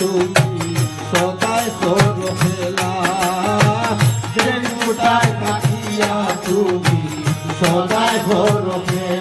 তুমি সদায় সর খেলা যে মোটায় কাটিয়া তুমি সদায় খেলা।